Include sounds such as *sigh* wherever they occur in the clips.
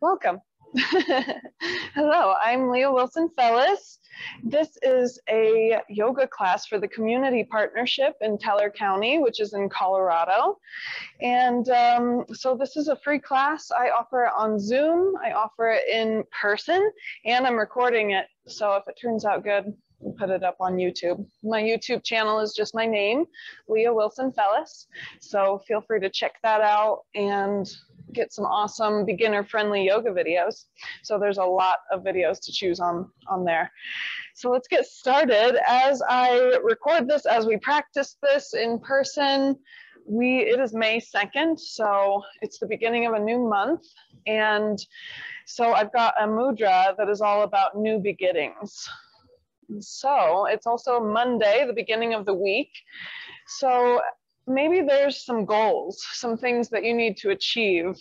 Welcome. *laughs* Hello, I'm Leah Wilson Felis. This is a yoga class for the Community Partnership in Teller County, which is in Colorado. And um, so this is a free class. I offer it on Zoom, I offer it in person, and I'm recording it. So if it turns out good, we'll put it up on YouTube. My YouTube channel is just my name, Leah Wilson Felis. So feel free to check that out and get some awesome beginner friendly yoga videos. So there's a lot of videos to choose on, on there. So let's get started. As I record this, as we practice this in person, we it is May 2nd, so it's the beginning of a new month. And so I've got a mudra that is all about new beginnings. So it's also Monday, the beginning of the week. So maybe there's some goals, some things that you need to achieve.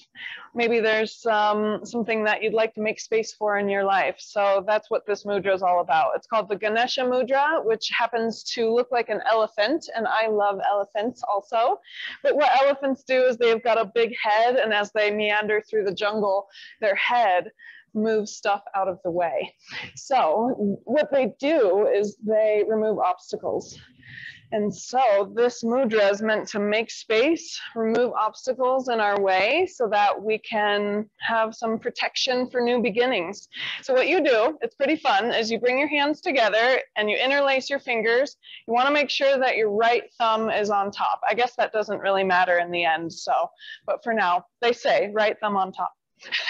Maybe there's um, something that you'd like to make space for in your life. So that's what this mudra is all about. It's called the Ganesha Mudra, which happens to look like an elephant. And I love elephants also. But what elephants do is they've got a big head, and as they meander through the jungle, their head moves stuff out of the way. So what they do is they remove obstacles. And so this mudra is meant to make space, remove obstacles in our way so that we can have some protection for new beginnings. So what you do, it's pretty fun, is you bring your hands together and you interlace your fingers. You wanna make sure that your right thumb is on top. I guess that doesn't really matter in the end, so, but for now, they say right thumb on top. *laughs*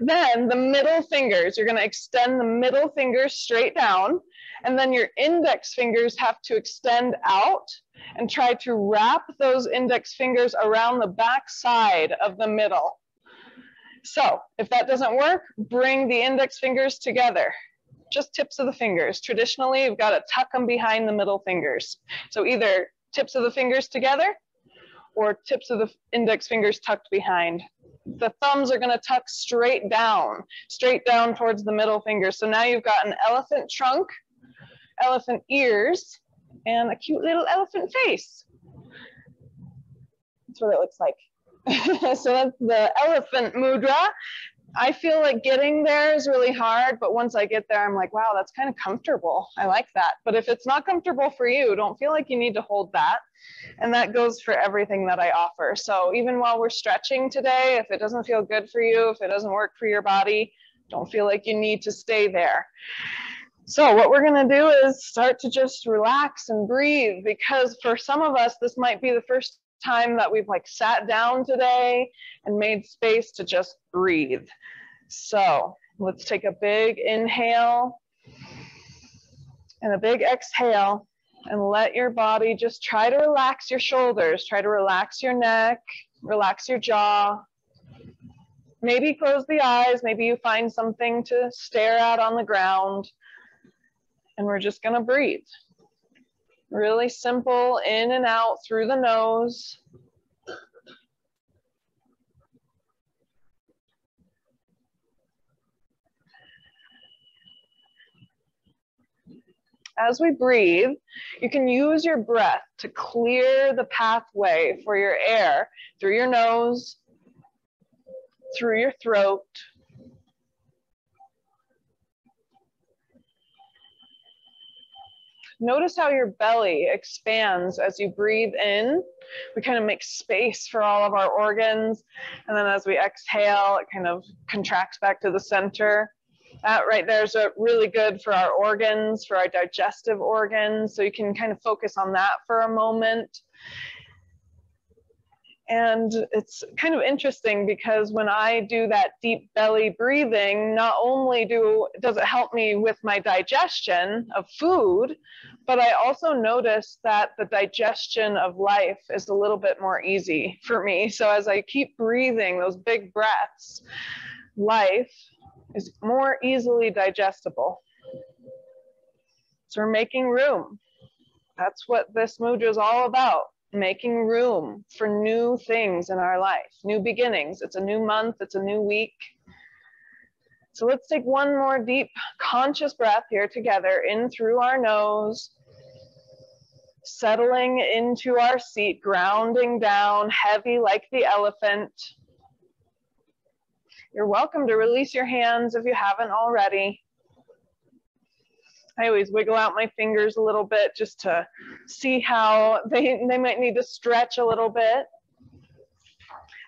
then the middle fingers, you're going to extend the middle fingers straight down, and then your index fingers have to extend out and try to wrap those index fingers around the back side of the middle. So if that doesn't work, bring the index fingers together, just tips of the fingers. Traditionally, you've got to tuck them behind the middle fingers. So either tips of the fingers together or tips of the index fingers tucked behind the thumbs are gonna tuck straight down, straight down towards the middle finger. So now you've got an elephant trunk, elephant ears, and a cute little elephant face. That's what it looks like. *laughs* so that's the elephant mudra. I feel like getting there is really hard, but once I get there, I'm like, wow, that's kind of comfortable. I like that. But if it's not comfortable for you, don't feel like you need to hold that. And that goes for everything that I offer. So even while we're stretching today, if it doesn't feel good for you, if it doesn't work for your body, don't feel like you need to stay there. So what we're going to do is start to just relax and breathe because for some of us, this might be the first time that we've like sat down today and made space to just breathe. So let's take a big inhale and a big exhale and let your body just try to relax your shoulders, try to relax your neck, relax your jaw. Maybe close the eyes, maybe you find something to stare at on the ground. And we're just gonna breathe. Really simple, in and out through the nose. As we breathe, you can use your breath to clear the pathway for your air through your nose, through your throat, Notice how your belly expands as you breathe in. We kind of make space for all of our organs. And then as we exhale, it kind of contracts back to the center. That right there is a really good for our organs, for our digestive organs. So you can kind of focus on that for a moment. And it's kind of interesting because when I do that deep belly breathing, not only do does it help me with my digestion of food, but I also notice that the digestion of life is a little bit more easy for me. So as I keep breathing those big breaths, life is more easily digestible. So we're making room. That's what this mudra is all about making room for new things in our life, new beginnings. It's a new month, it's a new week. So let's take one more deep conscious breath here together in through our nose, settling into our seat, grounding down, heavy like the elephant. You're welcome to release your hands if you haven't already. I always wiggle out my fingers a little bit just to see how they, they might need to stretch a little bit.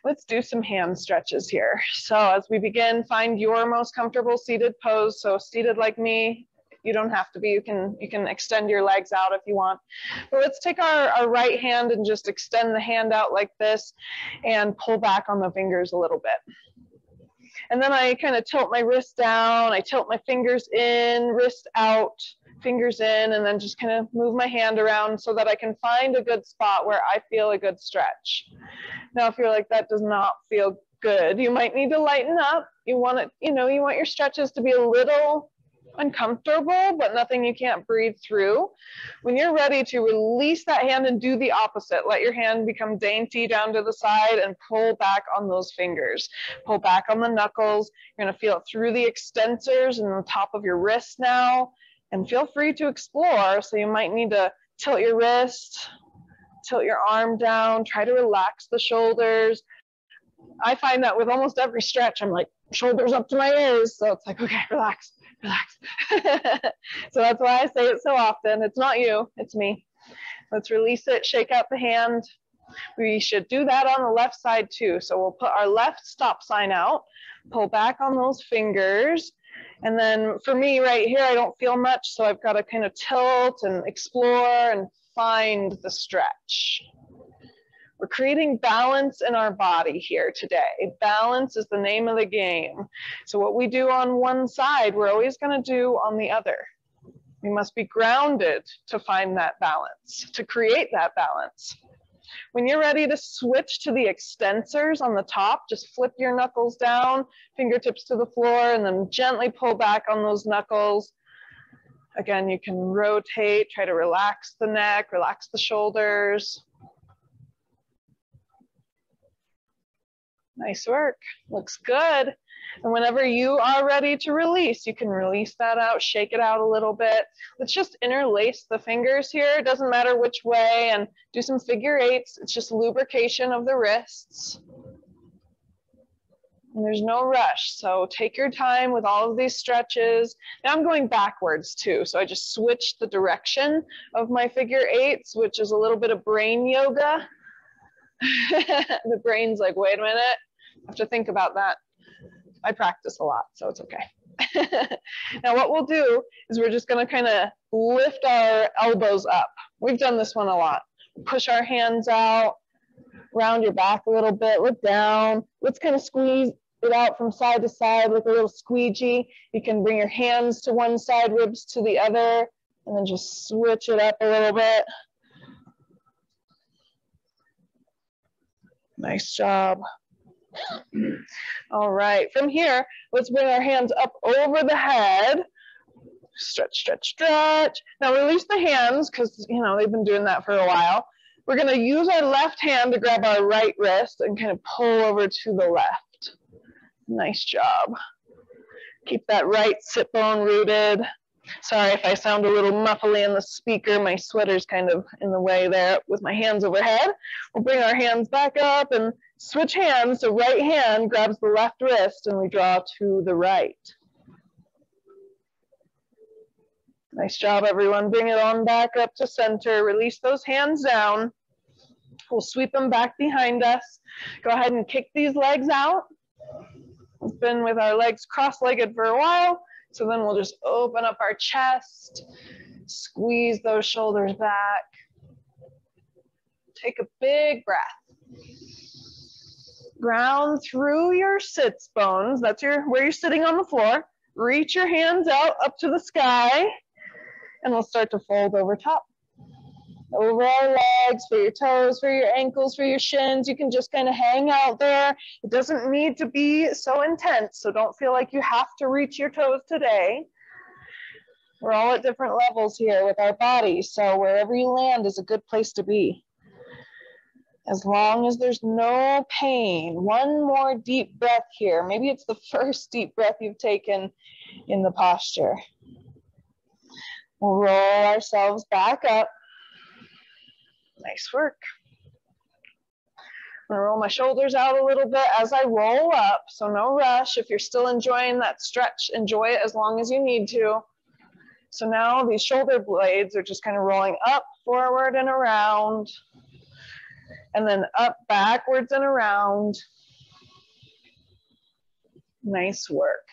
Let's do some hand stretches here. So as we begin, find your most comfortable seated pose. So seated like me, you don't have to be, you can, you can extend your legs out if you want. But let's take our, our right hand and just extend the hand out like this and pull back on the fingers a little bit. And then I kind of tilt my wrist down, I tilt my fingers in, wrist out, fingers in, and then just kind of move my hand around so that I can find a good spot where I feel a good stretch. Now, if you're like, that does not feel good, you might need to lighten up. You want it, you know, you want your stretches to be a little uncomfortable, but nothing you can't breathe through. When you're ready to release that hand and do the opposite, let your hand become dainty down to the side and pull back on those fingers. Pull back on the knuckles. You're gonna feel it through the extensors and the top of your wrist now. And feel free to explore. So you might need to tilt your wrist, tilt your arm down, try to relax the shoulders. I find that with almost every stretch, I'm like, shoulders up to my ears. So it's like, okay, relax, relax. *laughs* so that's why I say it so often. It's not you, it's me. Let's release it, shake out the hand. We should do that on the left side too. So we'll put our left stop sign out, pull back on those fingers. And then for me right here, I don't feel much. So I've got to kind of tilt and explore and find the stretch. We're creating balance in our body here today. Balance is the name of the game. So what we do on one side, we're always going to do on the other. We must be grounded to find that balance, to create that balance. When you're ready to switch to the extensors on the top, just flip your knuckles down, fingertips to the floor, and then gently pull back on those knuckles. Again, you can rotate, try to relax the neck, relax the shoulders. Nice work. Looks good. And whenever you are ready to release, you can release that out, shake it out a little bit. Let's just interlace the fingers here. It doesn't matter which way and do some figure eights. It's just lubrication of the wrists. And there's no rush. So take your time with all of these stretches. Now I'm going backwards too. So I just switched the direction of my figure eights, which is a little bit of brain yoga. *laughs* the brain's like, wait a minute, I have to think about that. I practice a lot, so it's okay. *laughs* now what we'll do is we're just gonna kind of lift our elbows up. We've done this one a lot. Push our hands out, round your back a little bit, look down. Let's kind of squeeze it out from side to side like a little squeegee. You can bring your hands to one side, ribs to the other, and then just switch it up a little bit. Nice job. All right, from here, let's bring our hands up over the head. Stretch, stretch, stretch. Now release the hands because, you know, they've been doing that for a while. We're gonna use our left hand to grab our right wrist and kind of pull over to the left. Nice job. Keep that right sit bone rooted. Sorry if I sound a little muffly in the speaker. My sweater's kind of in the way there with my hands overhead. We'll bring our hands back up and switch hands. So right hand grabs the left wrist and we draw to the right. Nice job, everyone. Bring it on back up to center. Release those hands down. We'll sweep them back behind us. Go ahead and kick these legs out. We've been with our legs cross-legged for a while. So then we'll just open up our chest, squeeze those shoulders back. Take a big breath. Ground through your sits bones. That's your where you're sitting on the floor. Reach your hands out up to the sky and we'll start to fold over top over our legs, for your toes, for your ankles, for your shins. You can just kind of hang out there. It doesn't need to be so intense, so don't feel like you have to reach your toes today. We're all at different levels here with our bodies, so wherever you land is a good place to be. As long as there's no pain. One more deep breath here. Maybe it's the *laughs* first deep breath you've taken in the posture. We'll roll ourselves back up. Nice work. I'm gonna roll my shoulders out a little bit as I roll up, so no rush. If you're still enjoying that stretch, enjoy it as long as you need to. So now these shoulder blades are just kind of rolling up, forward, and around, and then up, backwards, and around. Nice work.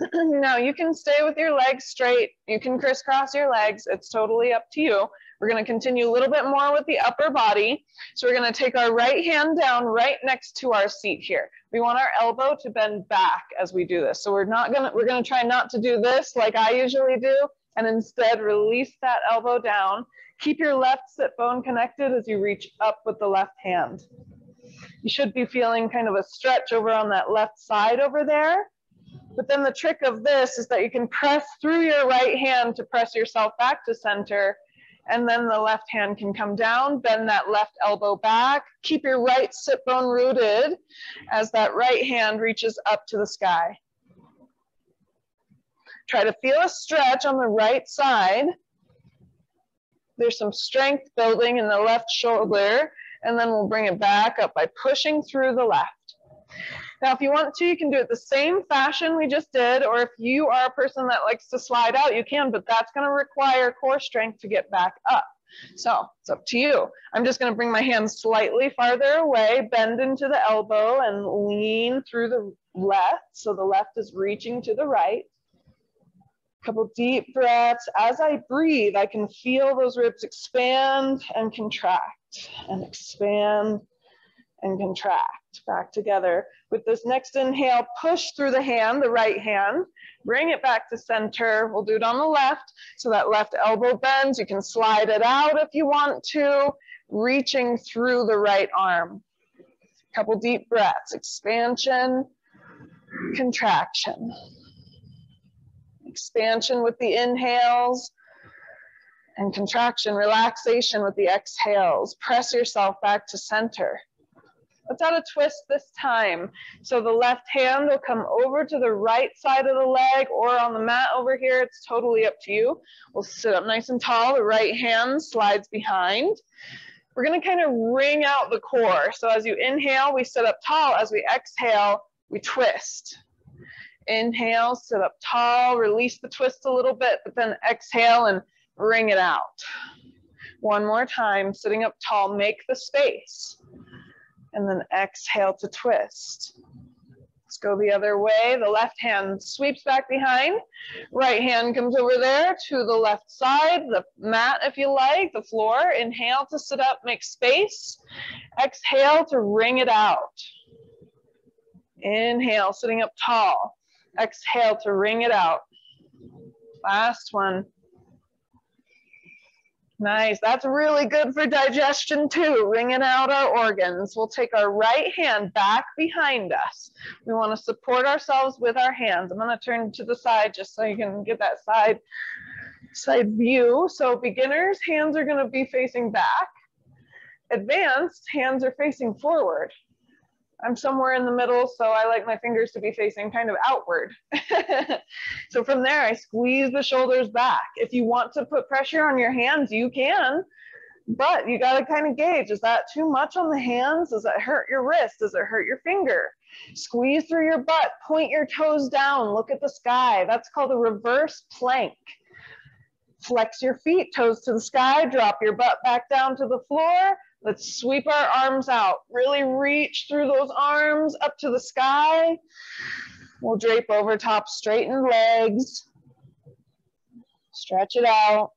*clears throat* now you can stay with your legs straight. You can crisscross your legs. It's totally up to you. We're gonna continue a little bit more with the upper body. So we're gonna take our right hand down right next to our seat here. We want our elbow to bend back as we do this. So we're not gonna, we're gonna try not to do this like I usually do, and instead release that elbow down. Keep your left sit bone connected as you reach up with the left hand. You should be feeling kind of a stretch over on that left side over there. But then the trick of this is that you can press through your right hand to press yourself back to center. And then the left hand can come down, bend that left elbow back. Keep your right sit bone rooted as that right hand reaches up to the sky. Try to feel a stretch on the right side. There's some strength building in the left shoulder, and then we'll bring it back up by pushing through the left. Now, if you want to, you can do it the same fashion we just did, or if you are a person that likes to slide out, you can, but that's gonna require core strength to get back up. So it's up to you. I'm just gonna bring my hands slightly farther away, bend into the elbow and lean through the left. So the left is reaching to the right. Couple deep breaths. As I breathe, I can feel those ribs expand and contract and expand and contract back together. With this next inhale, push through the hand, the right hand, bring it back to center. We'll do it on the left. So that left elbow bends. You can slide it out if you want to, reaching through the right arm. Couple deep breaths, expansion, contraction. Expansion with the inhales and contraction, relaxation with the exhales. Press yourself back to center. Let's add a twist this time. So the left hand will come over to the right side of the leg or on the mat over here. It's totally up to you. We'll sit up nice and tall. The right hand slides behind. We're gonna kind of wring out the core. So as you inhale, we sit up tall. As we exhale, we twist. Inhale, sit up tall, release the twist a little bit, but then exhale and wring it out. One more time, sitting up tall, make the space and then exhale to twist. Let's go the other way. The left hand sweeps back behind. Right hand comes over there to the left side, the mat if you like, the floor. Inhale to sit up, make space. Exhale to wring it out. Inhale, sitting up tall. Exhale to wring it out. Last one. Nice. That's really good for digestion too, wringing out our organs. We'll take our right hand back behind us. We want to support ourselves with our hands. I'm going to turn to the side just so you can get that side side view. So beginners, hands are going to be facing back. Advanced, hands are facing forward. I'm somewhere in the middle, so I like my fingers to be facing kind of outward. *laughs* so from there, I squeeze the shoulders back. If you want to put pressure on your hands, you can, but you got to kind of gauge, is that too much on the hands? Does it hurt your wrist? Does it hurt your finger? Squeeze through your butt, point your toes down, look at the sky. That's called a reverse plank. Flex your feet, toes to the sky, drop your butt back down to the floor, Let's sweep our arms out. Really reach through those arms up to the sky. We'll drape over top, straightened legs. Stretch it out.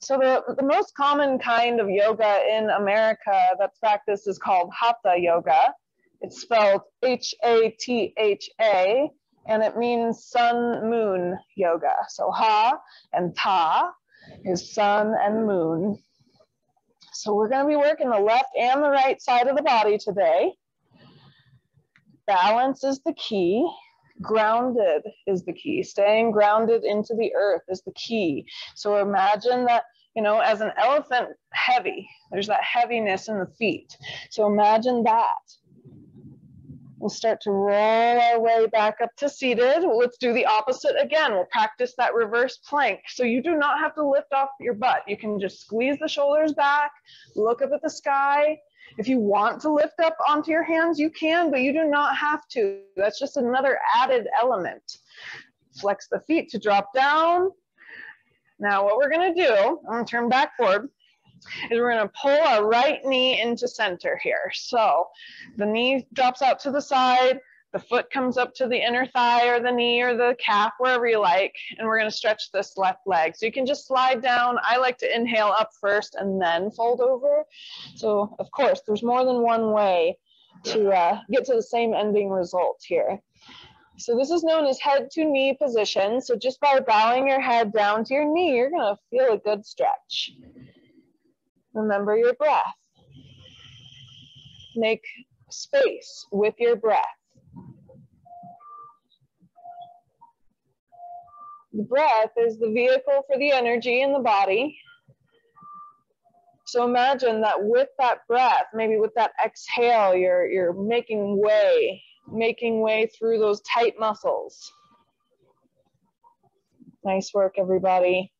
So the, the most common kind of yoga in America that's practiced is called Hatha yoga. It's spelled H-A-T-H-A, and it means sun moon yoga. So ha and ta is sun and moon. So we're going to be working the left and the right side of the body today. Balance is the key. Grounded is the key. Staying grounded into the earth is the key. So imagine that, you know, as an elephant, heavy. There's that heaviness in the feet. So imagine that. We'll start to roll our way back up to seated. Let's do the opposite again. We'll practice that reverse plank. So you do not have to lift off your butt. You can just squeeze the shoulders back, look up at the sky. If you want to lift up onto your hands, you can, but you do not have to. That's just another added element. Flex the feet to drop down. Now what we're gonna do, I'm gonna turn back forward is we're going to pull our right knee into center here. So the knee drops out to the side, the foot comes up to the inner thigh or the knee or the calf, wherever you like, and we're going to stretch this left leg. So you can just slide down. I like to inhale up first and then fold over. So of course, there's more than one way to uh, get to the same ending result here. So this is known as head to knee position. So just by bowing your head down to your knee, you're going to feel a good stretch. Remember your breath. Make space with your breath. The breath is the vehicle for the energy in the body. So imagine that with that breath, maybe with that exhale, you're, you're making way, making way through those tight muscles. Nice work, everybody.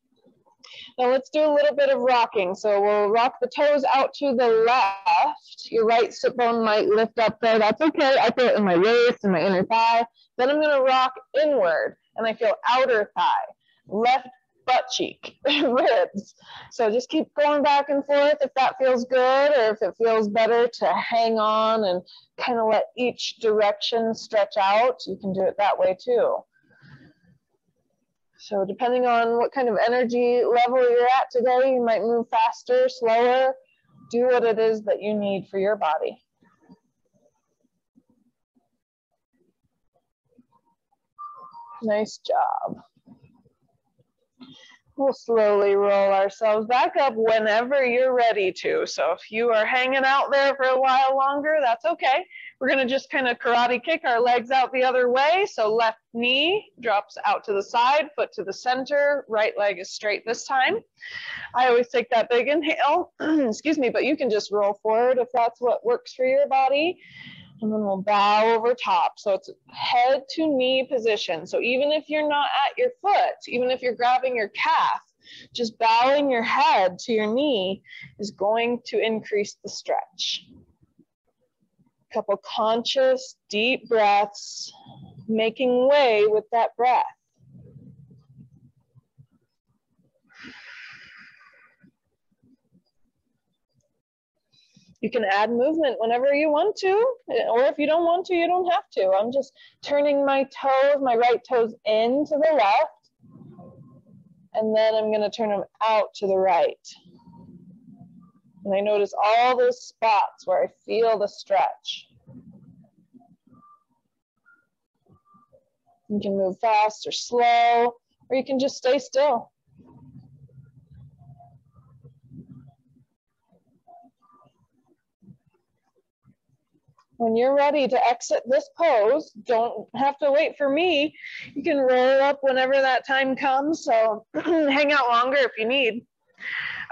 Now let's do a little bit of rocking. So we'll rock the toes out to the left. Your right sit bone might lift up there. That's okay. I feel it in my waist and my inner thigh. Then I'm gonna rock inward and I feel outer thigh, left butt cheek, *laughs* ribs. So just keep going back and forth if that feels good or if it feels better to hang on and kind of let each direction stretch out. You can do it that way too. So depending on what kind of energy level you're at today, you might move faster, slower, do what it is that you need for your body. Nice job. We'll slowly roll ourselves back up whenever you're ready to. So if you are hanging out there for a while longer, that's okay. We're gonna just kind of karate kick our legs out the other way. So left knee drops out to the side, foot to the center, right leg is straight this time. I always take that big inhale, *clears throat* excuse me, but you can just roll forward if that's what works for your body. And then we'll bow over top. So it's head to knee position. So even if you're not at your foot, even if you're grabbing your calf, just bowing your head to your knee is going to increase the stretch A couple conscious deep breaths, making way with that breath. You can add movement whenever you want to, or if you don't want to, you don't have to. I'm just turning my toes, my right toes in to the left, and then I'm going to turn them out to the right. And I notice all those spots where I feel the stretch. You can move fast or slow, or you can just stay still. When you're ready to exit this pose, don't have to wait for me. You can roll up whenever that time comes. So *clears throat* hang out longer if you need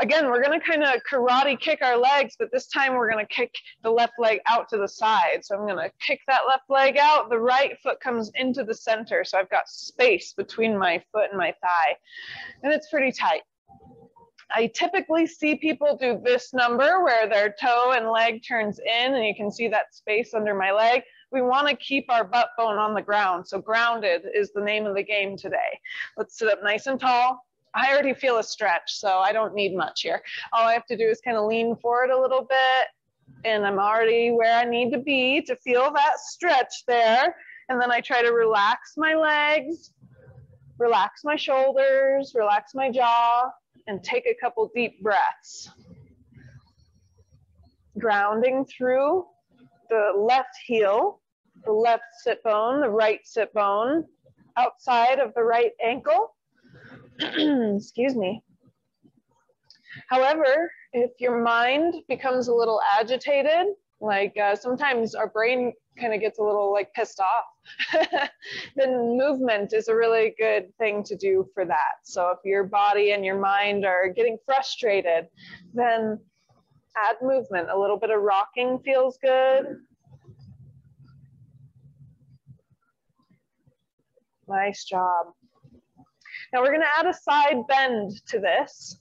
again, we're gonna kind of karate kick our legs, but this time we're gonna kick the left leg out to the side. So I'm gonna kick that left leg out, the right foot comes into the center. So I've got space between my foot and my thigh, and it's pretty tight. I typically see people do this number where their toe and leg turns in and you can see that space under my leg. We wanna keep our butt bone on the ground. So grounded is the name of the game today. Let's sit up nice and tall, I already feel a stretch, so I don't need much here. All I have to do is kind of lean forward a little bit and I'm already where I need to be to feel that stretch there. And then I try to relax my legs, relax my shoulders, relax my jaw, and take a couple deep breaths. Grounding through the left heel, the left sit bone, the right sit bone, outside of the right ankle *clears throat* excuse me. However, if your mind becomes a little agitated, like uh, sometimes our brain kind of gets a little like pissed off, *laughs* then movement is a really good thing to do for that. So if your body and your mind are getting frustrated, then add movement. A little bit of rocking feels good. Nice job. Now we're gonna add a side bend to this.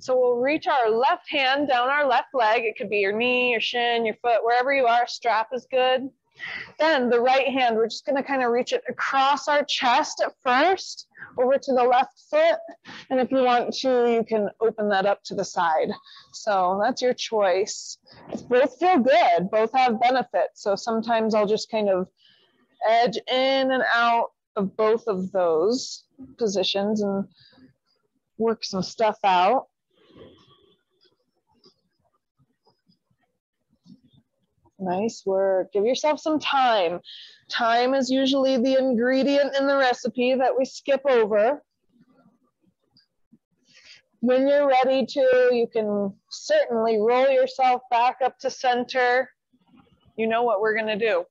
So we'll reach our left hand down our left leg. It could be your knee, your shin, your foot, wherever you are, strap is good. Then the right hand, we're just gonna kind of reach it across our chest at first, over to the left foot. And if you want to, you can open that up to the side. So that's your choice. Both feel good, both have benefits. So sometimes I'll just kind of edge in and out of both of those positions and work some stuff out. Nice work. Give yourself some time. Time is usually the ingredient in the recipe that we skip over. When you're ready to, you can certainly roll yourself back up to center. You know what we're gonna do.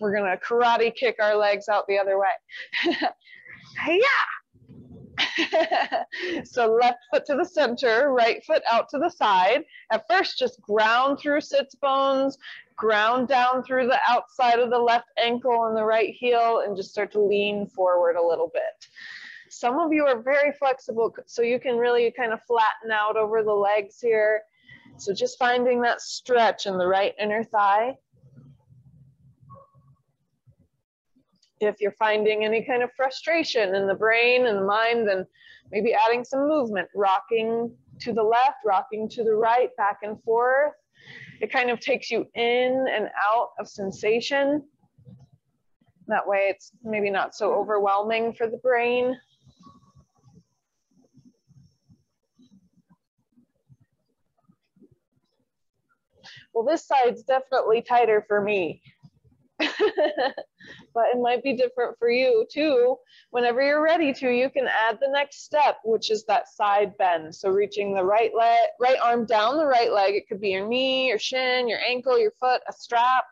We're gonna karate kick our legs out the other way. *laughs* yeah. *laughs* so left foot to the center, right foot out to the side. At first, just ground through sits bones, ground down through the outside of the left ankle and the right heel, and just start to lean forward a little bit. Some of you are very flexible, so you can really kind of flatten out over the legs here. So just finding that stretch in the right inner thigh. If you're finding any kind of frustration in the brain and the mind, then maybe adding some movement, rocking to the left, rocking to the right, back and forth. It kind of takes you in and out of sensation. That way it's maybe not so overwhelming for the brain. Well, this side's definitely tighter for me. *laughs* but it might be different for you too. Whenever you're ready to, you can add the next step, which is that side bend. So reaching the right leg, right arm down the right leg. It could be your knee, your shin, your ankle, your foot, a strap.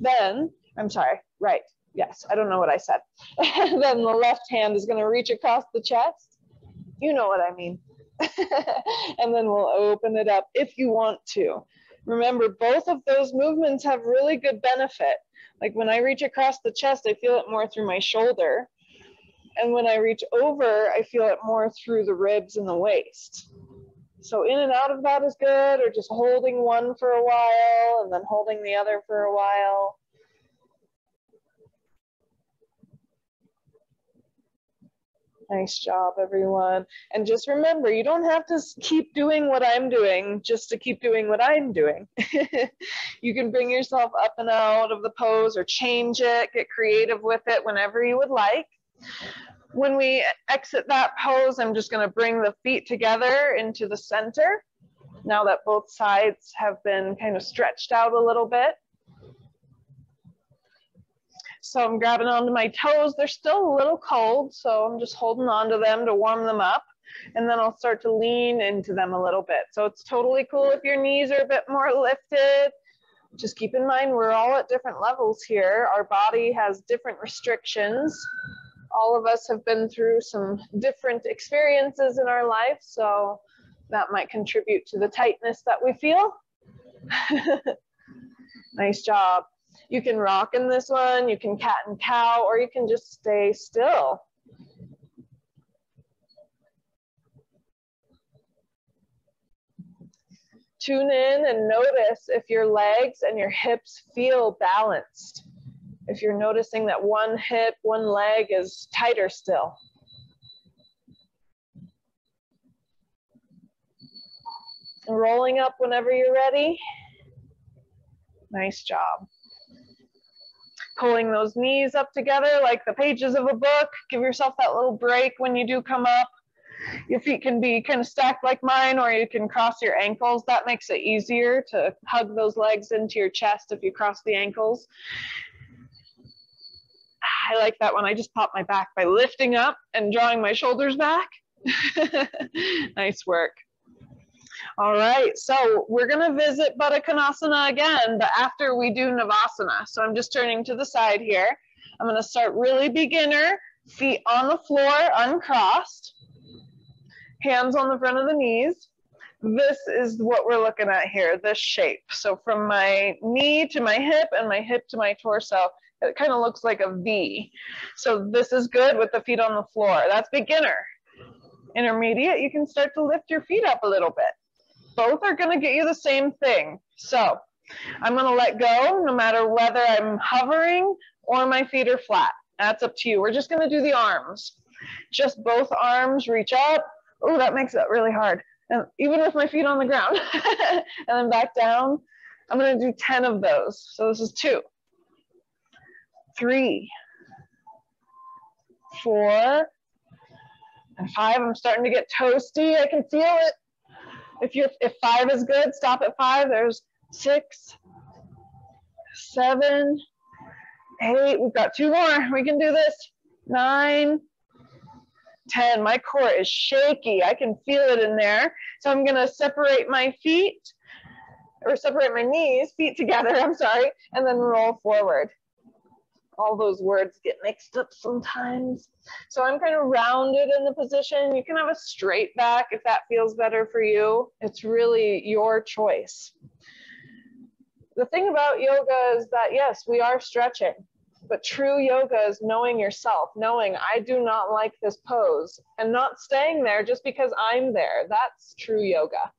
Then, I'm sorry, right. Yes, I don't know what I said. *laughs* then the left hand is going to reach across the chest. You know what I mean. *laughs* and then we'll open it up if you want to. Remember, both of those movements have really good benefit. Like when I reach across the chest, I feel it more through my shoulder. And when I reach over, I feel it more through the ribs and the waist. So in and out of that is good, or just holding one for a while and then holding the other for a while. Nice job, everyone. And just remember, you don't have to keep doing what I'm doing just to keep doing what I'm doing. *laughs* you can bring yourself up and out of the pose or change it, get creative with it whenever you would like. When we exit that pose, I'm just going to bring the feet together into the center. Now that both sides have been kind of stretched out a little bit. So I'm grabbing onto my toes. They're still a little cold, so I'm just holding onto them to warm them up. And then I'll start to lean into them a little bit. So it's totally cool if your knees are a bit more lifted. Just keep in mind, we're all at different levels here. Our body has different restrictions. All of us have been through some different experiences in our life, so that might contribute to the tightness that we feel. *laughs* nice job. You can rock in this one, you can cat and cow, or you can just stay still. Tune in and notice if your legs and your hips feel balanced. If you're noticing that one hip, one leg is tighter still. rolling up whenever you're ready. Nice job pulling those knees up together like the pages of a book. Give yourself that little break when you do come up. Your feet can be kind of stacked like mine, or you can cross your ankles. That makes it easier to hug those legs into your chest if you cross the ankles. I like that one. I just pop my back by lifting up and drawing my shoulders back. *laughs* nice work. All right, so we're gonna visit Baddha Konasana again, but after we do Navasana. So I'm just turning to the side here. I'm gonna start really beginner, feet on the floor, uncrossed, hands on the front of the knees. This is what we're looking at here, this shape. So from my knee to my hip and my hip to my torso, It kind of looks like a V. So this is good with the feet on the floor. That's beginner. Intermediate, you can start to lift your feet up a little bit. Both are gonna get you the same thing. So I'm gonna let go no matter whether I'm hovering or my feet are flat. That's up to you. We're just gonna do the arms. Just both arms reach up. Oh, that makes it really hard. And even with my feet on the ground. *laughs* and then back down. I'm gonna do 10 of those. So this is two, three, four, and five. I'm starting to get toasty. I can feel it. If you're if five is good, stop at five. There's six, seven, eight. We've got two more. We can do this. Nine, ten. My core is shaky. I can feel it in there. So I'm to separate my feet or separate my knees, feet together, *laughs* I'm sorry, and then roll forward. All those words get mixed up sometimes. So I'm kind of rounded in the position. You can have a straight back if that feels better for you. It's really your choice. The thing about yoga is that, yes, we are stretching. But true yoga is knowing yourself, knowing I do not like this pose and not staying there just because I'm there. That's true yoga.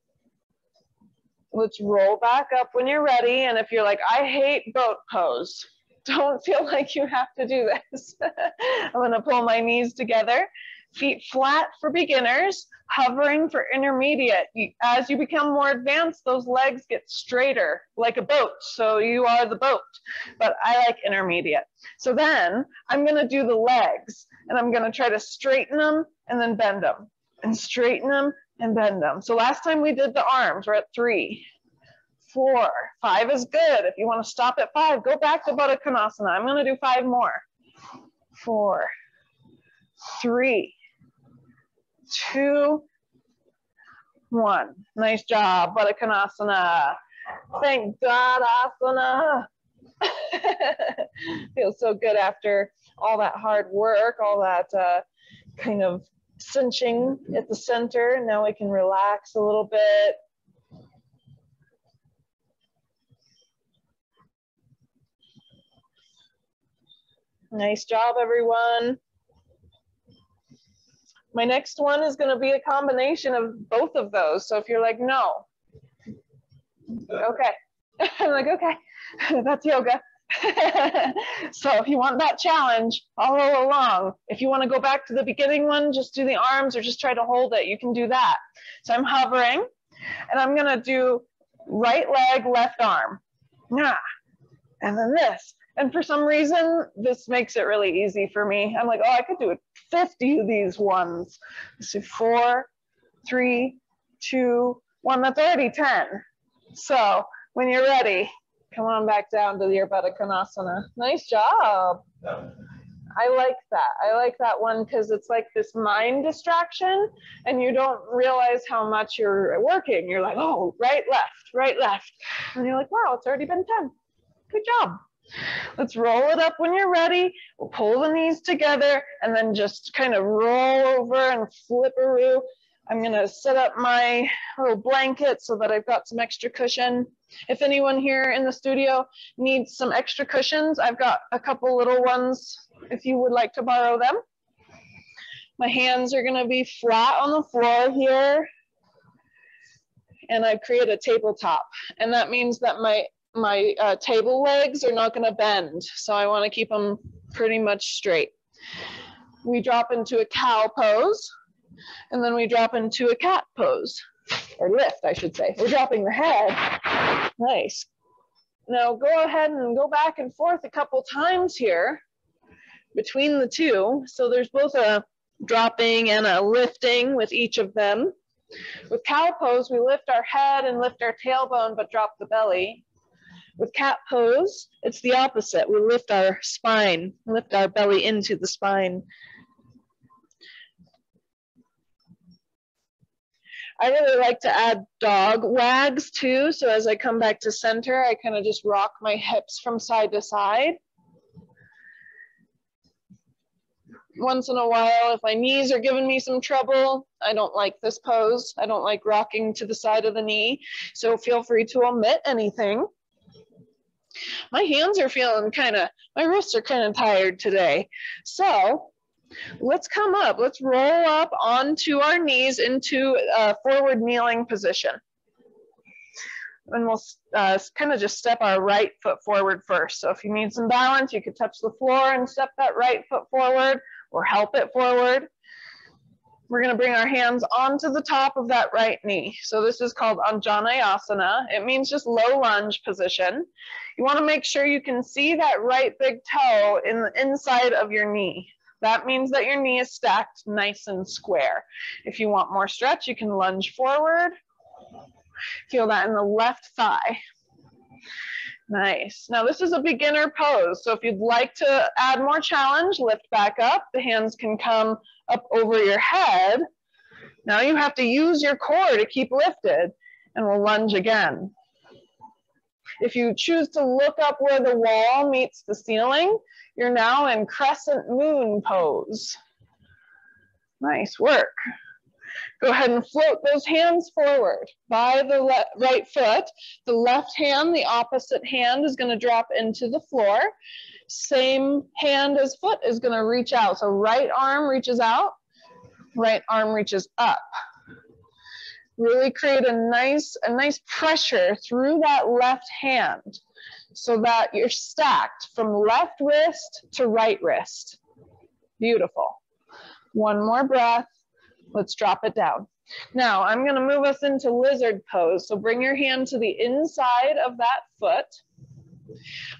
Let's roll back up when you're ready. And if you're like, I hate boat pose, don't *laughs* feel like you have to do this. *laughs* I'm to pull my knees together, feet flat for beginners, hovering for intermediate. As you become more advanced, those legs get straighter like a boat. So you are the boat, but I like intermediate. So then I'm to do the legs and I'm to try to straighten them and then bend them and straighten them and bend them. So last time we did the arms, we're at three, four, five is good. If you want to stop at five, go back to Baddha Konasana. I'm going to do five more. Four, three, two, one. Nice job, Baddha Konasana. Thank God, asana. *laughs* Feels so good after all that hard work, all that uh, kind of cinching at the center. Now we can relax a little bit. Nice job, everyone. My next one is going to be a combination of both of those. So if you're like, no, okay. *laughs* I'm like, okay, *laughs* that's yoga. *laughs* so if you want that challenge, follow along. If you want to go back to the beginning one, just do the arms or just try to hold it. You can do that. So I'm hovering and I'm going to do right leg, left arm. Nah. And then this. And for some reason, this makes it really easy for me. I'm like, oh, I could do 50 of these ones. Let's do four, three, two, one. That's already 10. So when you're ready, come on back down to your Baddha Konasana. Nice job. I like that. I like that one because it's like this mind distraction and you don't realize how much you're working. You're like, oh, right, left, right, left. And you're like, wow, it's already been 10. Good job. Let's roll it up when you're ready. We'll pull the knees together and then just kind of roll over and flip I'm gonna set up my little blanket so that I've got some extra cushion. If anyone here in the studio needs some extra cushions, I've got a couple little ones if you would like to borrow them. My hands are gonna be flat on the floor here. And I create a tabletop. And that means that my my uh, table legs are not gonna bend. So I wanna keep them pretty much straight. We drop into a cow pose and then we drop into a cat pose or lift, I should say. We're dropping the head. Nice. Now go ahead and go back and forth a couple times here between the two. So there's both a dropping and a lifting with each of them. With cow pose, we lift our head and lift our tailbone, but drop the belly. With cat pose, it's the opposite. We lift our spine, lift our belly into the spine. I really like to add dog wags too. So as I come back to center, I kind of just rock my hips from side to side. Once in a while, if my knees are giving me some trouble, I don't like this pose. I don't like rocking to the side of the knee. So feel free to omit anything. My hands are feeling kind of, my wrists are kind of tired today. So let's come up, let's roll up onto our knees into a forward kneeling position. And we'll uh, kind of just step our right foot forward first. So if you need some balance, you could touch the floor and step that right foot forward or help it forward. We're going to bring our hands onto the top of that right knee. So this is called Anjaneyasana. It means just low lunge position. You want to make sure you can see that right big toe in the inside of your knee. That means that your knee is stacked nice and square. If you want more stretch, you can lunge forward. Feel that in the left thigh. Nice. Now this is a beginner pose. So if you'd like to add more challenge, lift back up. The hands can come up over your head. Now you have to use your core to keep lifted and we'll lunge again. If you choose to look up where the wall meets the ceiling, you're now in crescent moon pose. Nice work. Go ahead and float those hands forward by the right foot. The left hand, the opposite hand is gonna drop into the floor. Same hand as foot is gonna reach out. So right arm reaches out, right arm reaches up. Really create a nice, a nice pressure through that left hand so that you're stacked from left wrist to right wrist. Beautiful. One more breath. Let's drop it down. Now I'm gonna move us into lizard pose. So bring your hand to the inside of that foot.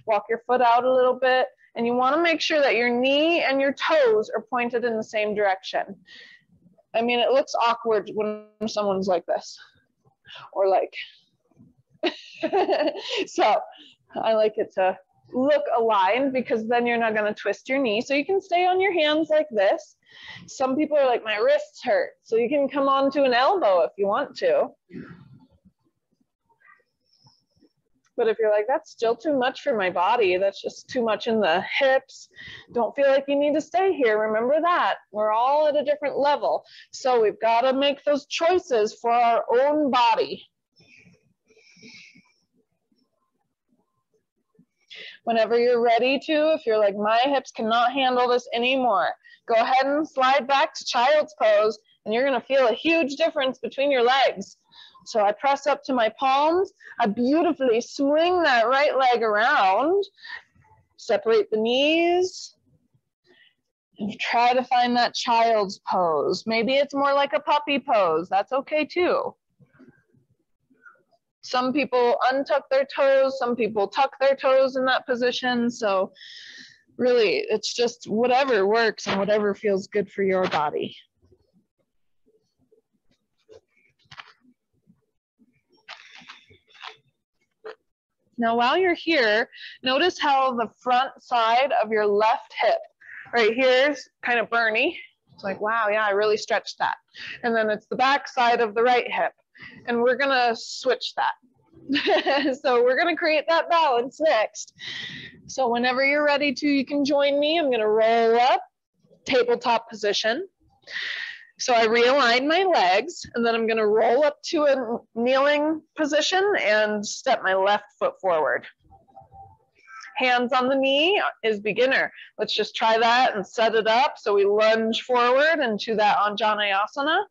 Walk your foot out a little bit. And you wanna make sure that your knee and your toes are pointed in the same direction. I mean, it looks awkward when someone's like this or like, *laughs* so I like it to look aligned because then you're not going to twist your knee. So you can stay on your hands like this. Some people are like, my wrists hurt. So you can come on to an elbow if you want to. But if you're like, that's still too much for my body, that's just too much in the hips, don't feel like you need to stay here. Remember that. We're all at a different level. So we've got to make those choices for our own body. Whenever you're ready to, if you're like, my hips cannot handle this anymore, go ahead and slide back to child's pose and you're gonna feel a huge difference between your legs. So I press up to my palms, I beautifully swing that right leg around, separate the knees, and try to find that child's pose. Maybe it's more like a puppy pose, that's okay too. Some people untuck their toes, some people tuck their toes in that position. So really, it's just whatever works and whatever feels good for your body. Now, while you're here, notice how the front side of your left hip, right here is kind of burny. It's like, wow, yeah, I really stretched that. And then it's the back side of the right hip and we're gonna switch that. *laughs* so we're gonna create that balance next. So whenever you're ready to, you can join me. I'm gonna roll up, tabletop position. So I realign my legs and then I'm gonna roll up to a kneeling position and step my left foot forward. Hands on the knee is beginner. Let's just try that and set it up. So we lunge forward into that Anjaneyasana.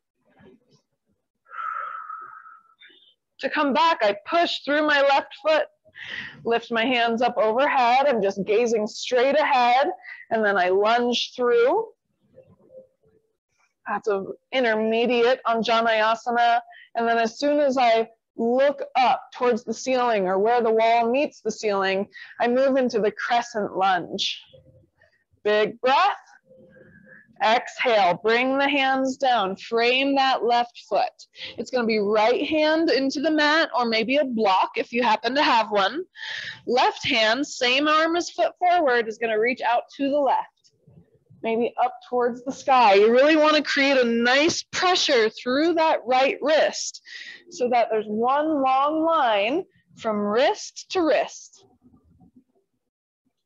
To come back, I push through my left foot, lift my hands up overhead. I'm just gazing straight ahead, and then I lunge through. That's an intermediate on Anjaneyasana. And then as soon as I look up towards the ceiling or where the wall meets the ceiling, I move into the crescent lunge. Big breath. Exhale, bring the hands down, frame that left foot. It's gonna be right hand into the mat or maybe a block if you happen to have one. Left hand, same arm as foot forward, is gonna reach out to the left maybe up towards the sky. You really want to create a nice pressure through that right wrist so that there's one long line from wrist to wrist.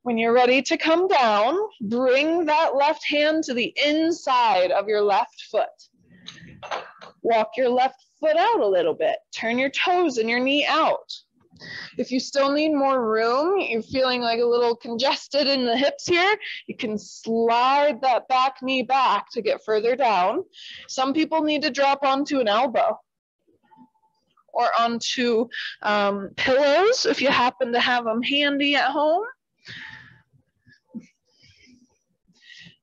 When you're ready to come down, bring that left hand to the inside of your left foot. Walk your left foot out a little bit. Turn your toes and your knee out. If you still need more room, you're feeling like a little congested in the hips here, you can slide that back knee back to get further down. Some people need to drop onto an elbow or onto um, pillows if you happen to have them handy at home.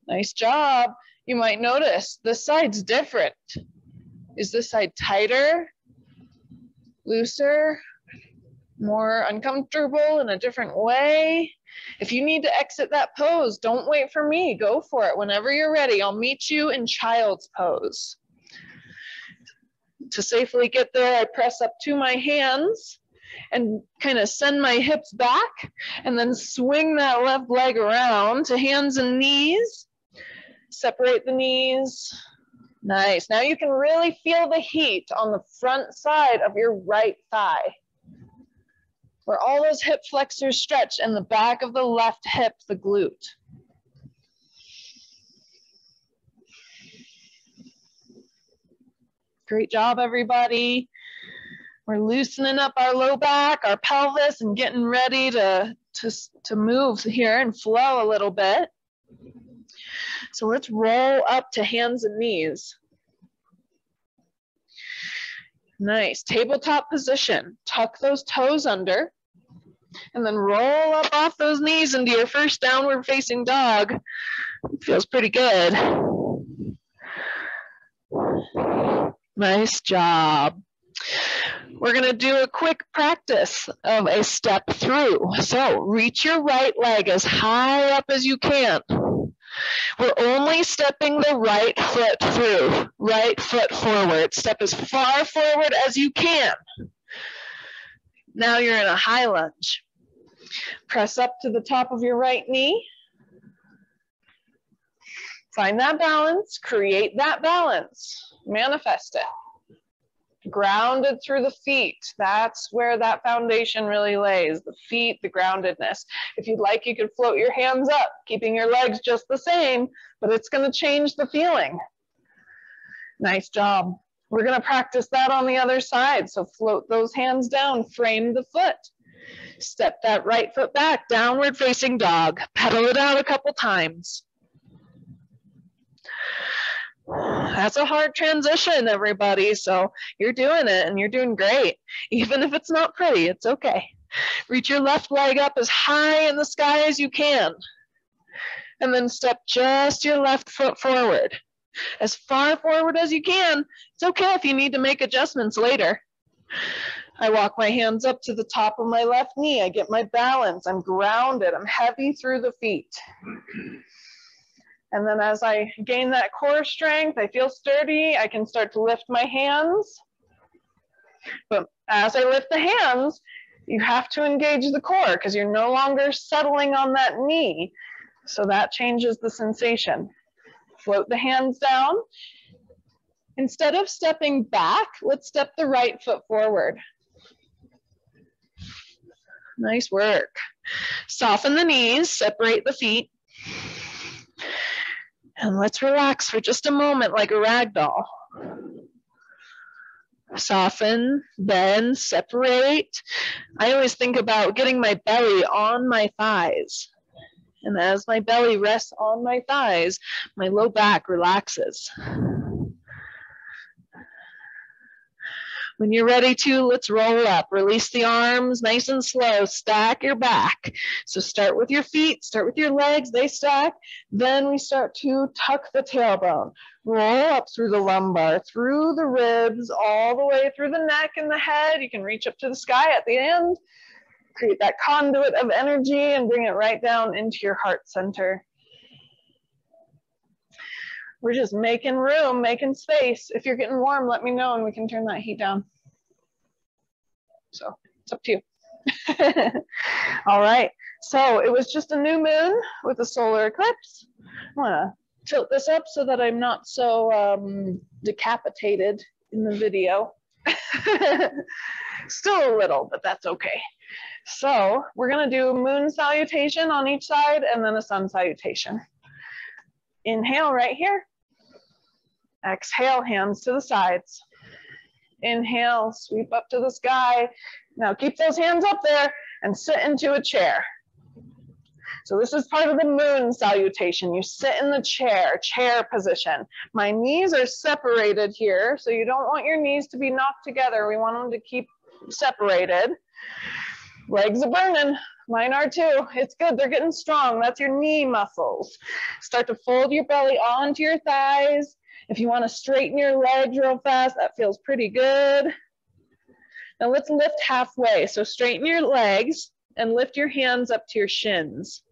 Nice job. You might notice this side's different. Is this side tighter, looser, more uncomfortable in a different way? If you need to exit that pose, don't wait for me. Go for it whenever you're ready. I'll meet you in child's pose. To safely get there, I press up to my hands and kind of send my hips back and then swing that left leg around to hands and knees separate the knees. Nice. Now you can really feel the heat on the front side of your right thigh, where all those hip flexors stretch and the back of the left hip, the glute. Great job, everybody. We're loosening up our low back, our pelvis, and getting ready to, to, to move here and flow a little bit. So let's roll up to hands and knees. Nice, tabletop position. Tuck those toes under and then roll up off those knees into your first downward facing dog. Feels pretty good. Nice job. We're gonna do a quick practice of a step through. So reach your right leg as high up as you can. We're only stepping the right foot through, right foot forward. Step as far forward as you can. Now you're in a high lunge. Press up to the top of your right knee. Find that balance, create that balance, manifest it grounded through the feet. That's where that foundation really lays, the feet, the groundedness. If you'd like, you could float your hands up, keeping your legs just the same, but it's gonna change the feeling. Nice job. We're gonna practice that on the other side. So float those hands down, frame the foot. Step that right foot back, downward facing dog. Pedal it out a couple times. That's a hard transition, everybody. So you're doing it and you're doing great. Even if it's not pretty, it's okay. Reach your left leg up as high in the sky as you can. And then step just your left foot forward. As far forward as you can. It's okay if you need to make adjustments later. I walk my hands up to the top of my left knee. I get my balance. I'm grounded. I'm heavy through the feet. And then as I gain that core strength, I feel sturdy, I can start to lift my hands. But as I lift the hands, you have to engage the core because you're no longer settling on that knee. So that changes the sensation. Float the hands down. Instead of stepping back, let's step the right foot forward. Nice work. Soften the knees, separate the feet. And let's relax for just a moment like a rag doll. Soften, bend, separate. I always think about getting my belly on my thighs. And as my belly rests on my thighs, my low back relaxes. When you're ready to, let's roll up. Release the arms nice and slow. Stack your back. So start with your feet, start with your legs, they stack. Then we start to tuck the tailbone. Roll up through the lumbar, through the ribs, all the way through the neck and the head. You can reach up to the sky at the end. Create that conduit of energy and bring it right down into your heart center. We're just making room, making space. If you're getting warm, let me know and we can turn that heat down. So it's up to you. *laughs* All right. So it was just a new moon with a solar eclipse. I'm gonna tilt this up so that I'm not so um, decapitated in the video. *laughs* Still a little, but that's okay. So we're gonna do moon salutation on each side and then a sun salutation. Inhale right here. Exhale, hands to the sides. Inhale, sweep up to the sky. Now keep those hands up there and sit into a chair. So this is part of the moon salutation. You sit in the chair, chair position. My knees are separated here, so you don't want your knees to be knocked together. We want them to keep separated. Legs are burning. Mine are too. It's good. They're getting strong. That's your knee muscles. Start to fold your belly onto your thighs. If you want to straighten your legs real fast, that feels pretty good. Now let's lift halfway. So straighten your legs and lift your hands up to your shins.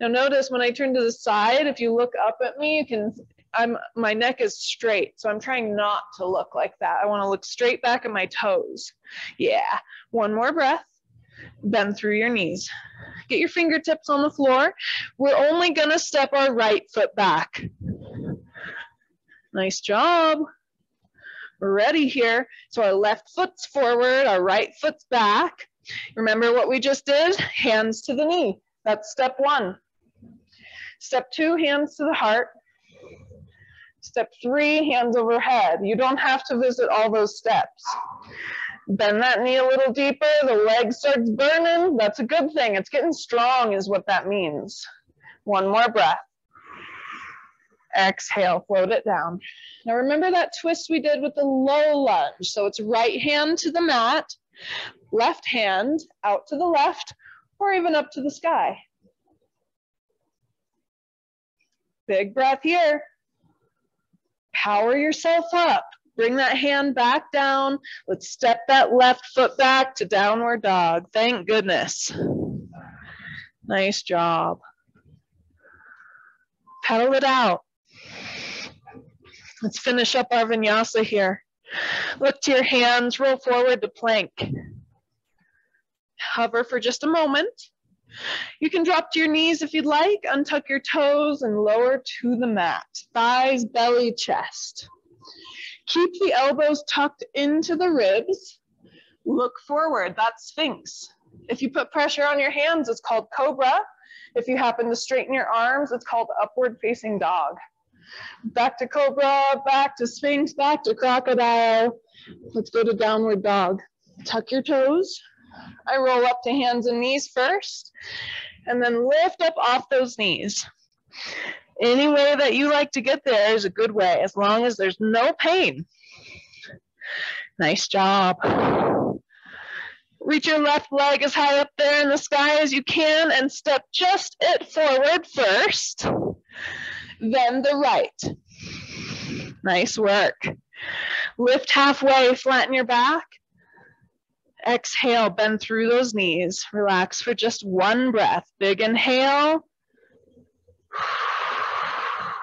Now notice when I turn to the side, if you look up at me, you can, I'm, my neck is straight. So I'm trying not to look like that. I wanna look straight back at my toes. Yeah, one more breath, bend through your knees. Get your fingertips on the floor. We're only gonna step our right foot back. Nice job. We're ready here. So our left foot's forward, our right foot's back. Remember what we just did? Hands to the knee. That's step one. Step two, hands to the heart. Step three, hands overhead. You don't have to visit all those steps. Bend that knee a little deeper, the leg starts burning. That's a good thing. It's getting strong, is what that means. One more breath. Exhale, float it down. Now remember that twist we did with the low lunge. So it's right hand to the mat, left hand out to the left, or even up to the sky. Big breath here. Power yourself up. Bring that hand back down. Let's step that left foot back to downward dog. Thank goodness. Nice job. Pedal it out. Let's finish up our vinyasa here. Look to your hands, roll forward to plank. Hover for just a moment. You can drop to your knees if you'd like, untuck your toes and lower to the mat. Thighs, belly, chest. Keep the elbows tucked into the ribs. Look forward, that's Sphinx. If you put pressure on your hands, it's called Cobra. If you happen to straighten your arms, it's called Upward Facing Dog. Back to Cobra, back to Sphinx, back to Crocodile. Let's go to Downward Dog. Tuck your toes, I roll up to hands and knees first, and then lift up off those knees. Any way that you like to get there is a good way, as long as there's no pain. Nice job. Reach your left leg as high up there in the sky as you can and step just it forward first, then the right. Nice work. Lift halfway, flatten your back, Exhale, bend through those knees. Relax for just one breath. Big inhale.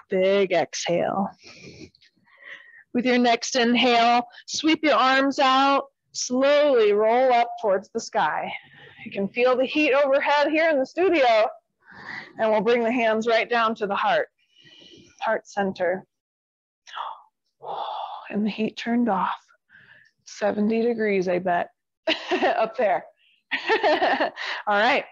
Big exhale. With your next inhale, sweep your arms out. Slowly roll up towards the sky. You can feel the heat overhead here in the studio. And we'll bring the hands right down to the heart, heart center. *gasps* And the heat turned off. 70 degrees, I bet. *laughs* up there. *laughs* All right.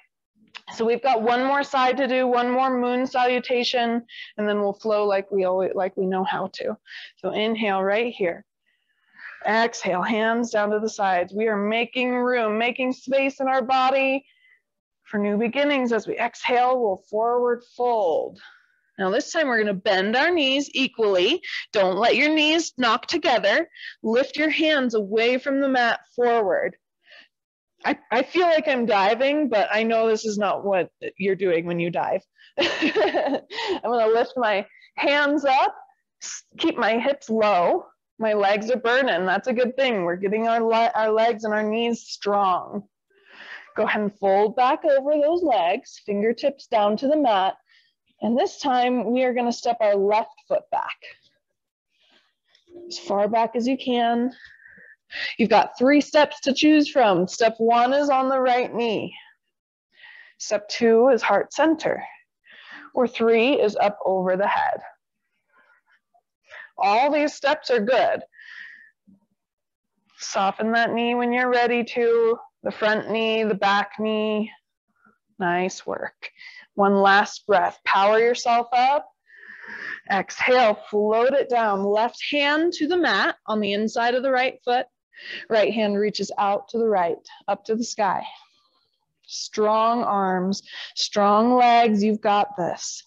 So we've got one more side to do, one more moon salutation, and then we'll flow like we always like we know how to. So inhale right here. Exhale, hands down to the sides. We are making room, making space in our body for new beginnings. As we exhale, we'll forward fold. Now this time we're gonna bend our knees equally. Don't let your knees knock together. Lift your hands away from the mat forward. I, I feel like I'm diving, but I know this is not what you're doing when you dive. *laughs* I'm gonna lift my hands up, keep my hips low. My legs are burning. That's a good thing. We're getting our, le our legs and our knees strong. Go ahead and fold back over those legs, fingertips down to the mat. And this time we are gonna step our left foot back. As far back as you can. You've got three steps to choose from. Step one is on the right knee. Step two is heart center. Or three is up over the head. All these steps are good. Soften that knee when you're ready to. The front knee, the back knee. Nice work. One last breath. Power yourself up. Exhale, float it down. Left hand to the mat on the inside of the right foot. Right hand reaches out to the right, up to the sky. Strong arms, strong legs. You've got this.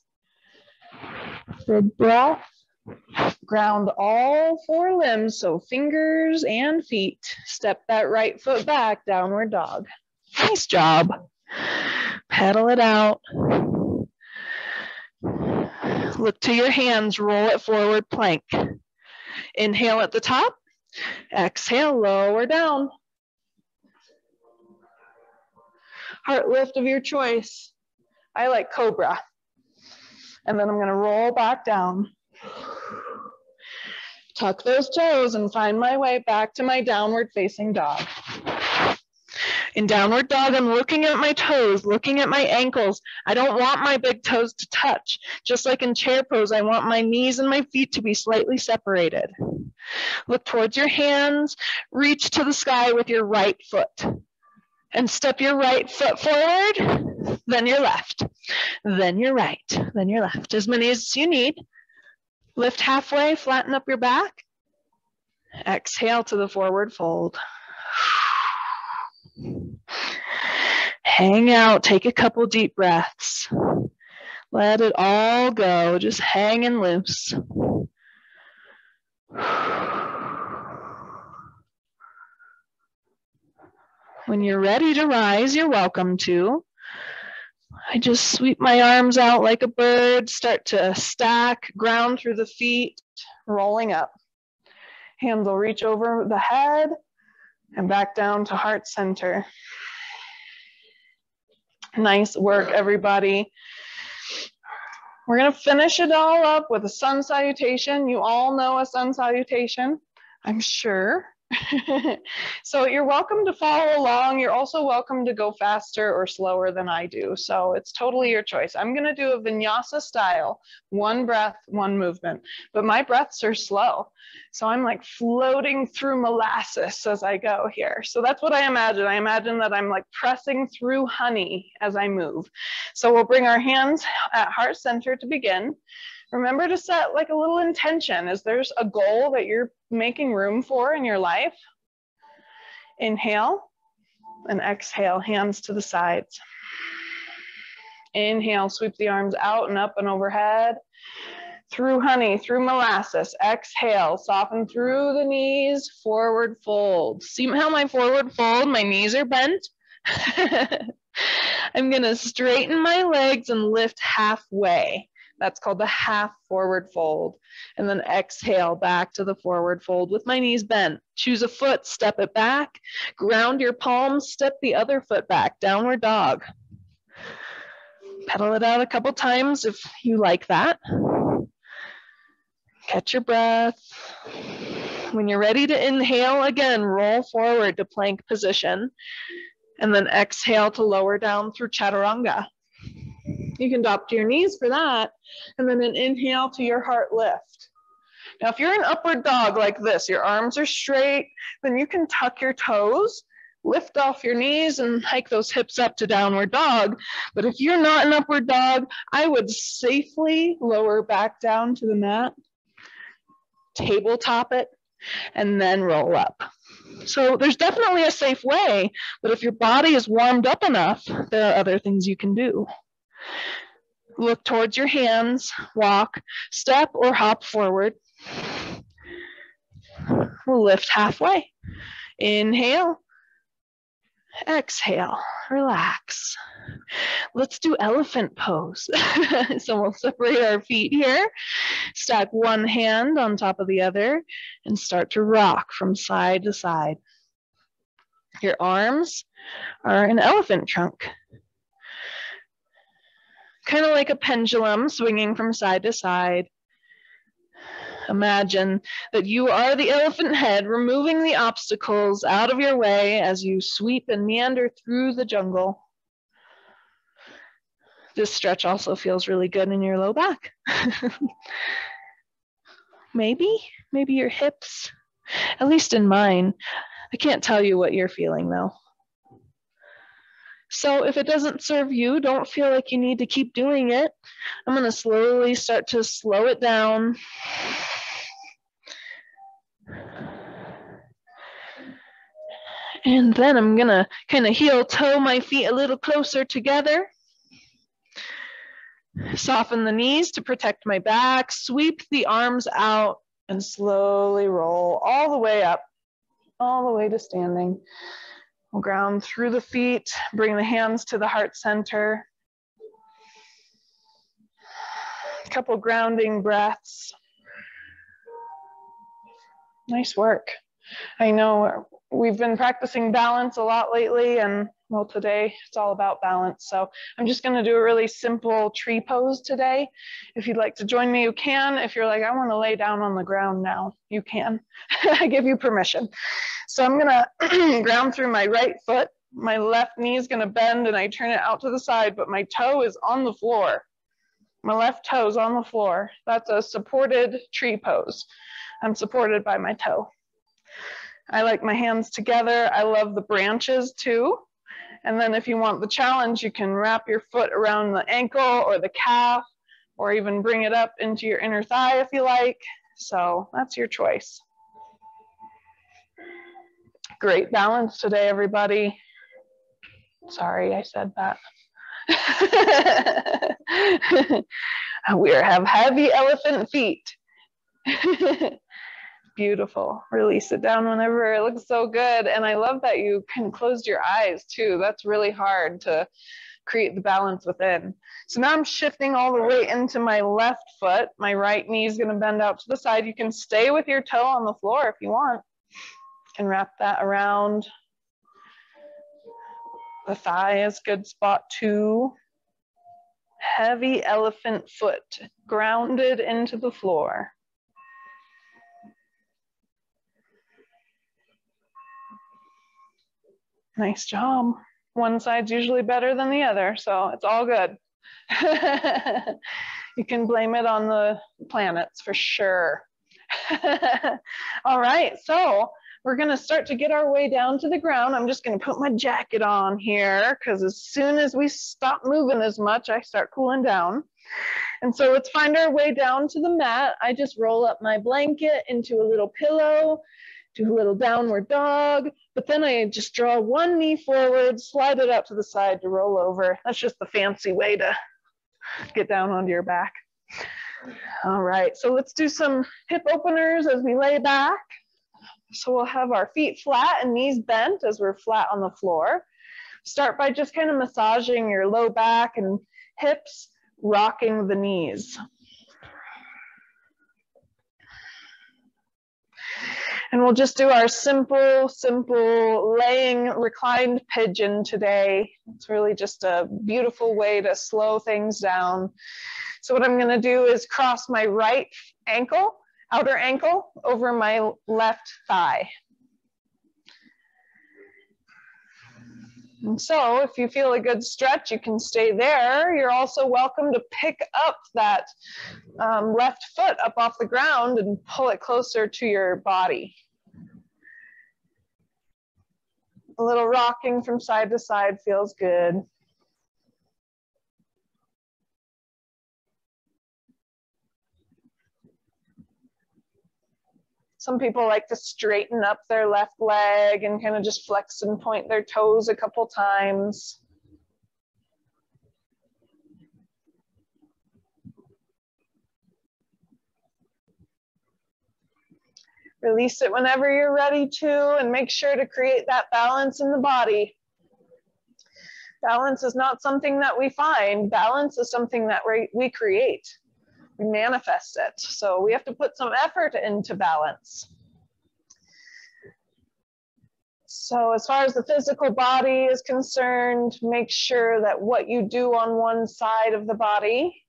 For breath, ground all four limbs, so fingers and feet. Step that right foot back, downward dog. Nice job. Pedal it out. Look to your hands, roll it forward, plank. Inhale at the top, exhale, lower down. Heart lift of your choice. I like cobra. And then I'm gonna roll back down. Tuck those toes and find my way back to my downward facing dog. In downward dog, I'm looking at my toes, looking at my ankles. I don't want my big toes to touch. Just like in chair pose, I want my knees and my feet to be slightly separated. Look towards your hands, reach to the sky with your right foot. And step your right foot forward, then your left, then your right, then your left. As many as you need. Lift halfway, flatten up your back. Exhale to the forward fold. Hang out, take a couple deep breaths. Let it all go, just hanging loose. When you're ready to rise, you're welcome to. I just sweep my arms out like a bird, start to stack, ground through the feet, rolling up. Hands will reach over the head, and back down to heart center. Nice work, everybody. We're going to finish it all up with a sun salutation. You all know a sun salutation, I'm sure. *laughs* so you're welcome to follow along. You're also welcome to go faster or slower than I do. So it's totally your choice. I'm going to do a vinyasa style, one breath, one movement, but my breaths are slow. So I'm like floating through molasses as I go here. So that's what I imagine. I imagine that I'm like pressing through honey as I move. So we'll bring our hands at heart center to begin remember to set like a little intention. Is there's a goal that you're making room for in your life? Inhale and exhale, hands to the sides. Inhale, sweep the arms out and up and overhead. Through honey, through molasses. Exhale, soften through the knees, forward fold. See how my forward fold, my knees are bent? *laughs* I'm gonna straighten my legs and lift halfway. That's called the half forward fold. And then exhale back to the forward fold with my knees bent. Choose a foot, step it back, ground your palms, step the other foot back, downward dog. Pedal it out a couple times if you like that. Catch your breath. When you're ready to inhale again, roll forward to plank position. And then exhale to lower down through chaturanga. You can drop to your knees for that. And then an inhale to your heart lift. Now, if you're an upward dog like this, your arms are straight, then you can tuck your toes, lift off your knees, and hike those hips up to downward dog. But if you're not an upward dog, I would safely lower back down to the mat, tabletop it, and then roll up. So there's definitely a safe way, but if your body is warmed up enough, there are other things you can do. Look towards your hands, walk, step or hop forward. We'll lift halfway. Inhale. Exhale, relax. Let's do elephant pose. *laughs* so we'll separate our feet here, stack one hand on top of the other, and start to rock from side to side. Your arms are an elephant trunk kind of like a pendulum swinging from side to side. Imagine that you are the elephant head, removing the obstacles out of your way as you sweep and meander through the jungle. This stretch also feels really good in your low back. *laughs* maybe, maybe your hips, at least in mine. I can't tell you what you're feeling though. So if it doesn't serve you, don't feel like you need to keep doing it. I'm going to slowly start to slow it down. And then I'm going to kind of heel toe my feet a little closer together. Soften the knees to protect my back. Sweep the arms out and slowly roll all the way up, all the way to standing. We'll ground through the feet, bring the hands to the heart center. A couple grounding breaths. Nice work. I know we've been practicing balance a lot lately and well today it's all about balance. So i'm just going to do a really simple tree pose today. If you'd like to join me you can. If you're like i want to lay down on the ground now you can. *laughs* I give you permission. So i'm going to *clears throat* ground through my right foot. My left knee is going to bend and i turn it out to the side but my toe is on the floor. My left toe is on the floor. That's a supported tree pose. I'm supported by my toe. I like my hands together. I love the branches too. And then if you want the challenge, you can wrap your foot around the ankle or the calf, or even bring it up into your inner thigh if you like. So that's your choice. Great balance today, everybody. Sorry, I said that. *laughs* we have heavy elephant feet. *laughs* beautiful. Release it down whenever it looks so good. And I love that you can close your eyes too. That's really hard to create the balance within. So now I'm shifting all the way into my left foot. My right knee is going to bend out to the side. You can stay with your toe on the floor if you want. Can wrap that around. The thigh is good spot too. Heavy elephant foot grounded into the floor. Nice job. One side's usually better than the other, so it's all good. *laughs* you can blame it on the planets for sure. *laughs* all right, so we're gonna start to get our way down to the ground. I'm just gonna put my jacket on here because as soon as we stop moving as much, I start cooling down. And so let's find our way down to the mat. I just roll up my blanket into a little pillow do a little downward dog, but then I just draw one knee forward, slide it out to the side to roll over. That's just the fancy way to get down onto your back. All right, so let's do some hip openers as we lay back. So we'll have our feet flat and knees bent as we're flat on the floor. Start by just kind of massaging your low back and hips, rocking the knees. And we'll just do our simple, simple laying reclined pigeon today. It's really just a beautiful way to slow things down. So what I'm gonna do is cross my right ankle, outer ankle, over my left thigh. And so if you feel a good stretch, you can stay there. You're also welcome to pick up that um, left foot up off the ground and pull it closer to your body. A little rocking from side to side feels good. Some people like to straighten up their left leg and kind of just flex and point their toes a couple times. Release it whenever you're ready to and make sure to create that balance in the body. Balance is not something that we find. Balance is something that we create manifest it. So we have to put some effort into balance. So as far as the physical body is concerned, make sure that what you do on one side of the body,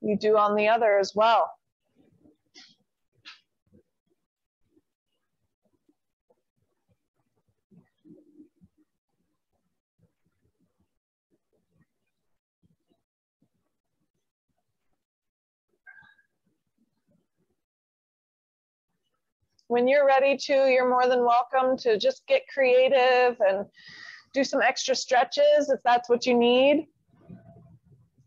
you do on the other as well. When you're ready to, you're more than welcome to just get creative and Do some extra stretches if that's what you need.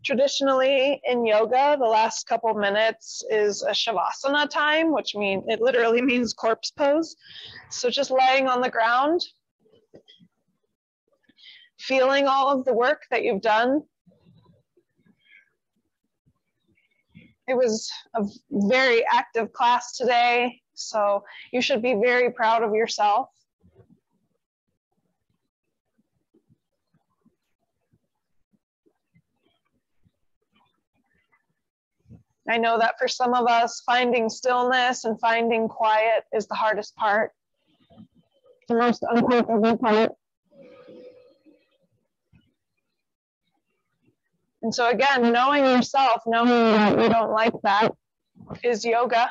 Traditionally in yoga, the last couple minutes is a shavasana time, which means it literally means corpse pose. So just laying on the ground, feeling all of the work that you've done. It was a very active class today, so you should be very proud of yourself. I know that for some of us, finding stillness and finding quiet is the hardest part, the most uncomfortable part. And so, again, knowing yourself, knowing that you don't like that is yoga,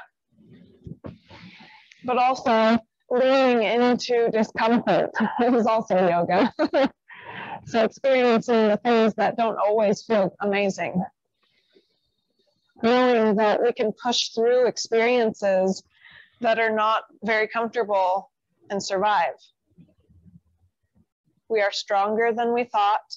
but also leaning into discomfort *laughs* is also yoga. *laughs* so, experiencing the things that don't always feel amazing knowing that we can push through experiences that are not very comfortable and survive. We are stronger than we thought.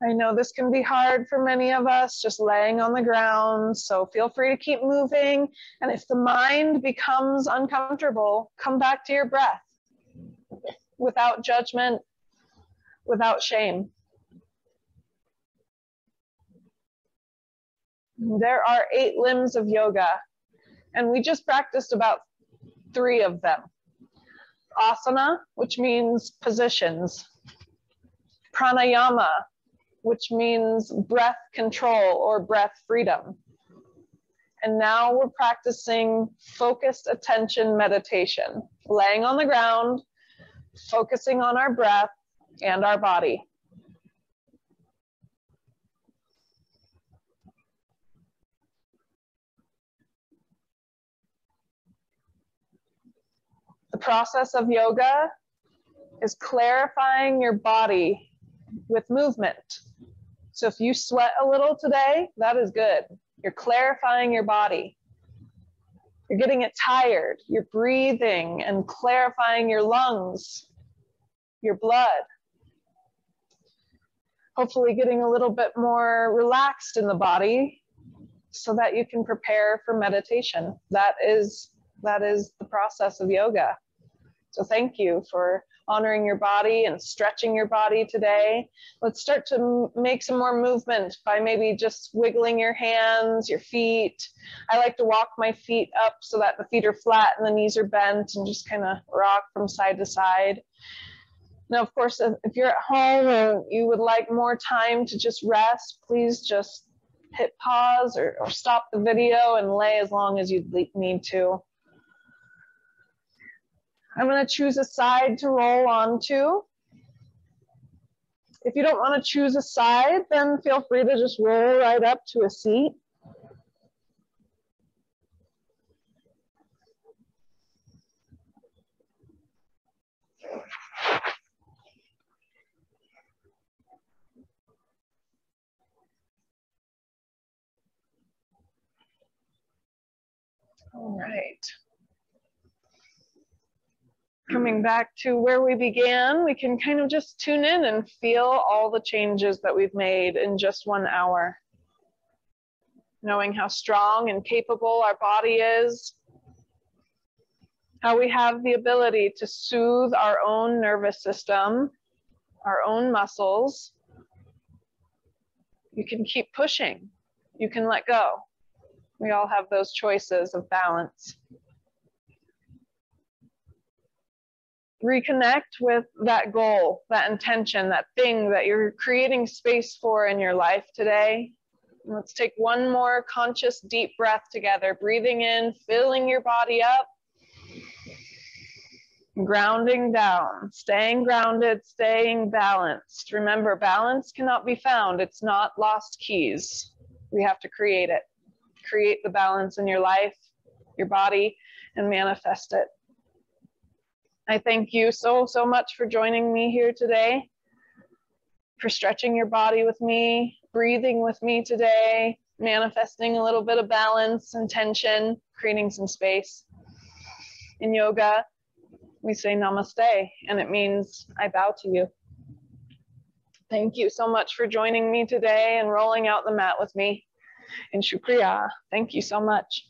I know this can be hard for many of us, just laying on the ground. So feel free to keep moving. And if the mind becomes uncomfortable, come back to your breath without judgment, without shame. There are eight limbs of yoga, and we just practiced about three of them. Asana, which means positions. Pranayama, which means breath control or breath freedom. And now we're practicing focused attention meditation, laying on the ground, focusing on our breath and our body. The process of yoga is clarifying your body with movement. So if you sweat a little today, that is good. You're clarifying your body. You're getting it tired. You're breathing and clarifying your lungs, your blood. Hopefully, getting a little bit more relaxed in the body so that you can prepare for meditation. That is that is the process of yoga. So thank you for honoring your body and stretching your body today. Let's start to make some more movement by maybe just wiggling your hands, your feet. I like to walk my feet up so that the feet are flat and the knees are bent and just kind of rock from side to side. Now, of course, if you're at home and you would like more time to just rest, please just hit pause or, or stop the video and lay as long as you need to. I'm going to choose a side to roll onto. If you don't want to choose a side, then feel free to just roll right up to a seat. All right coming back to where we began, we can kind of just tune in and feel all the changes that we've made in just one hour. Knowing how strong and capable our body is, how we have the ability to soothe our own nervous system, our own muscles. You can keep pushing, you can let go. We all have those choices of balance. Reconnect with that goal, that intention, that thing that you're creating space for in your life today. Let's take one more conscious deep breath together, breathing in, filling your body up, grounding down, staying grounded, staying balanced. Remember, balance cannot be found, it's not lost keys. We have to create it. Create the balance in your life, your body, and manifest it. I thank you so, so much for joining me here today, for stretching your body with me, breathing with me today, manifesting a little bit of balance and tension, creating some space. In yoga, we say namaste, and it means I bow to you. Thank you so much for joining me today and rolling out the mat with me. And shukriya. Thank you so much.